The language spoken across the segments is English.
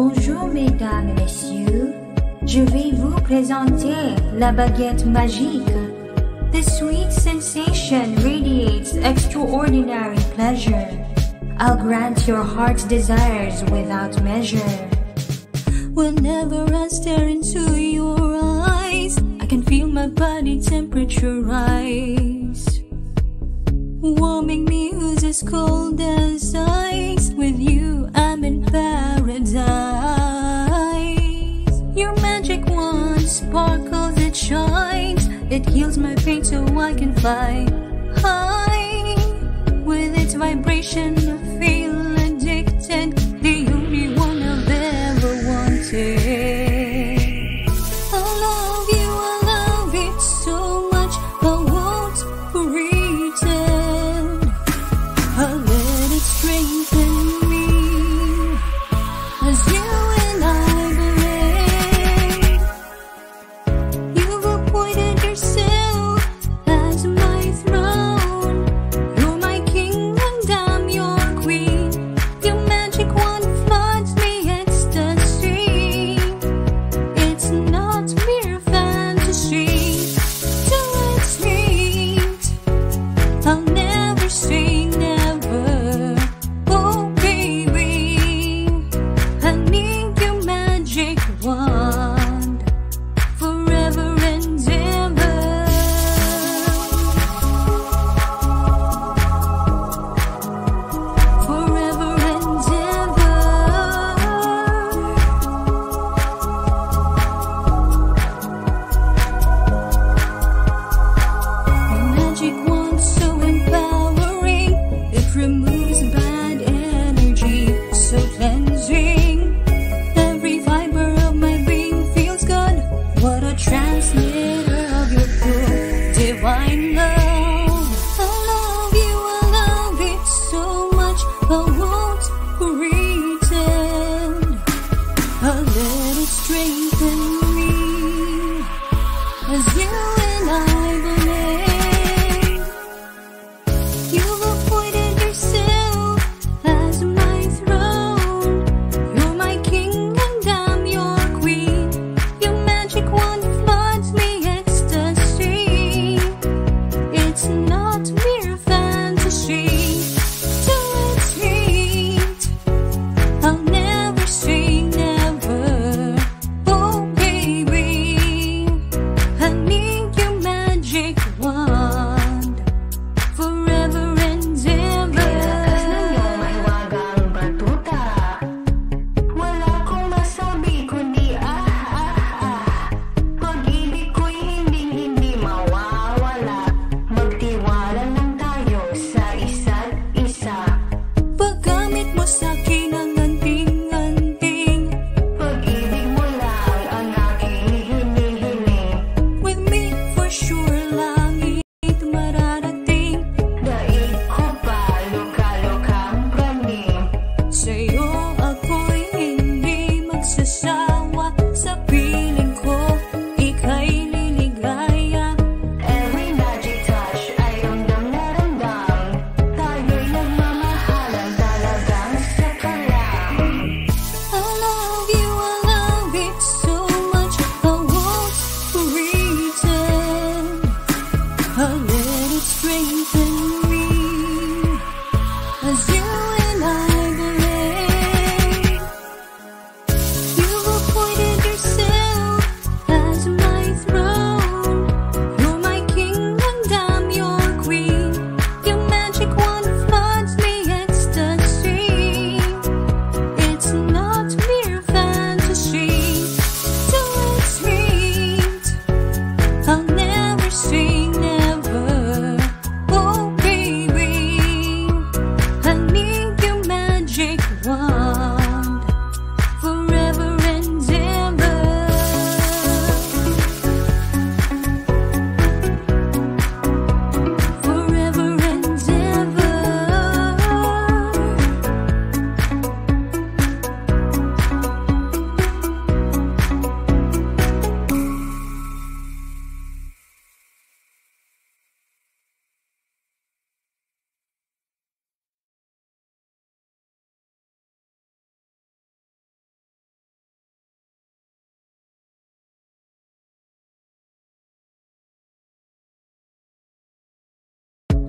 Bonjour mesdames et messieurs, je vais vous présenter la baguette magique. The sweet sensation radiates extraordinary pleasure. I'll grant your heart's desires without measure. Whenever I stare into your eyes, I can feel my body temperature rise. Warming me who's as cold as ice. With you I'm in paradise. Your magic wand sparkles, it shines. It heals my pain so I can fly high. With its vibration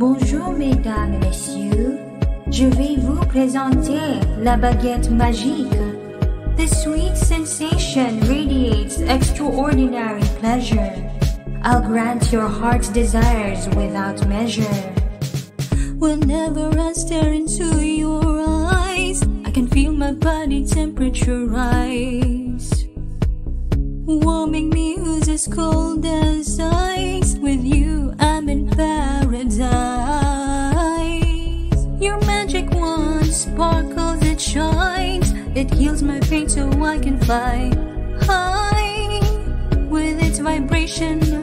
Bonjour mesdames et messieurs, je vais vous présenter la baguette magique. The sweet sensation radiates extraordinary pleasure. I'll grant your heart's desires without measure. Whenever I stare into your eyes, I can feel my body temperature rise. Warming me who's as cold as ice with you. I shines. It heals my pain so I can fly high with its vibration.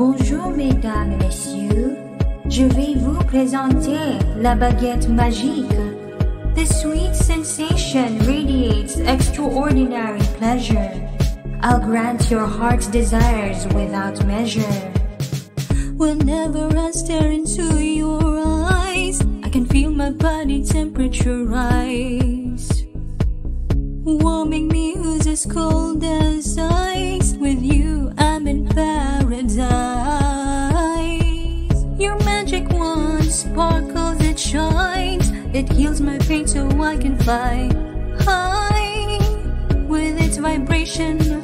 Bonjour mesdames et messieurs, je vais vous présenter la baguette magique. The sweet sensation radiates extraordinary pleasure. I'll grant your heart's desires without measure. Whenever I stare into your eyes, I can feel my body temperature rise. Warming me who's as cold as ice. With you, I'm in paradise. Your magic wand sparkles, it shines. It heals my pain so I can fly high. With its vibration,